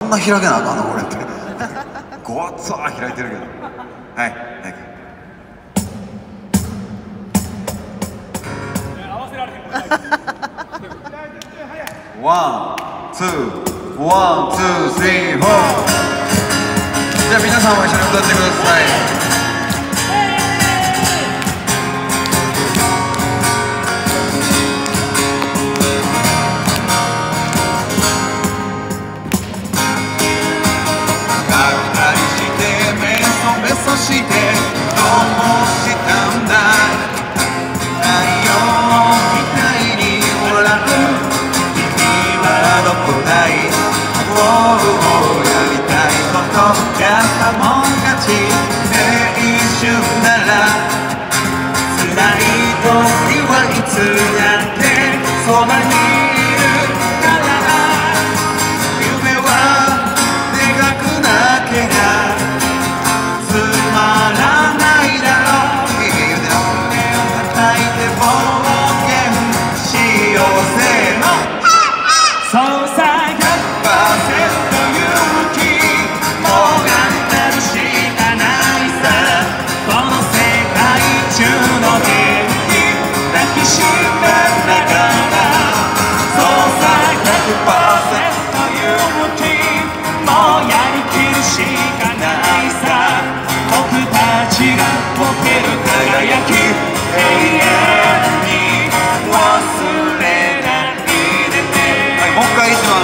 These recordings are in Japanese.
こんな開けなあかんのこれって ごわっつわ開いてるけどはい早く one, two, one, two, three, four。じゃあ皆さんも一緒に歌ってください。やったもん勝ち。青春なら。辛い時はいつだってそばに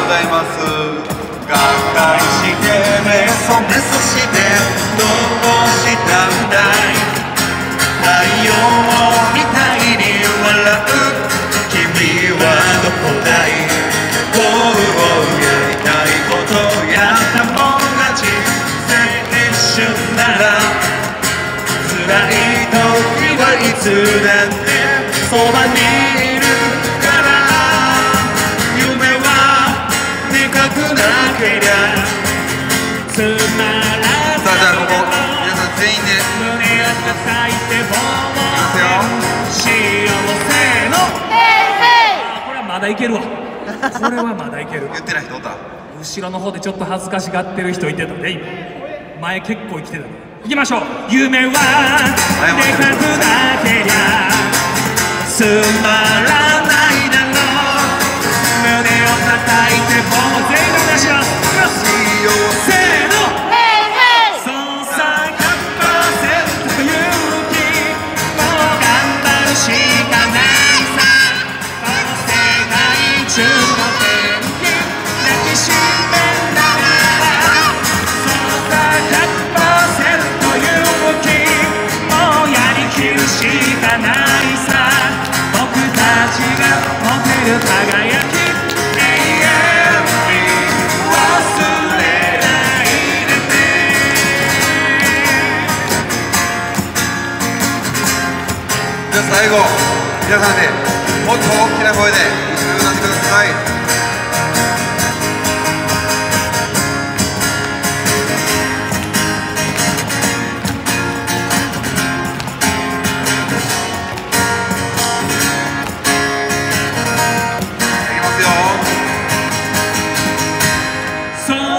回一番歌いますがっかりしてメソメソしてどうしたんだい太陽みたいに笑う君はどこだい?おうおうやりたいことやったもん勝ち青春なら辛い時はいつだってそばにますよ。う幸せのあこれはまだいけるわ。これはまだいける。言ってない人おった？後ろの方でちょっと恥ずかしがってる人いてた。ね今前結構生きてたね。行きましょう。夢はでかくなけりゃつま最後皆さんでもっと大きな声で一緒に歌ってください。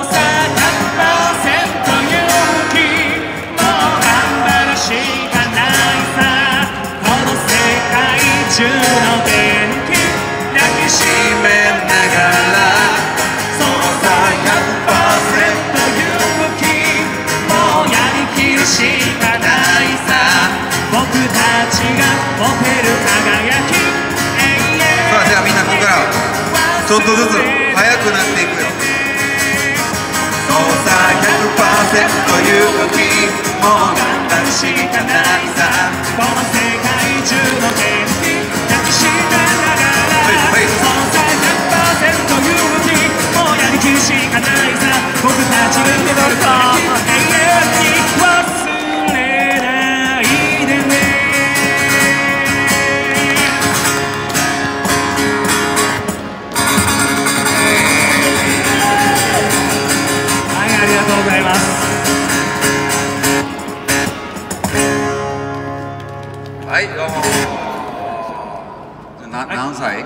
さ100%勇気もう頑張るしかないさ。この世界中の電ちょっとずつ速くなっていくよ。そうさ100%いう時もう頑張るしかないさ。この世界中の天気はい、どうも。な、何歳。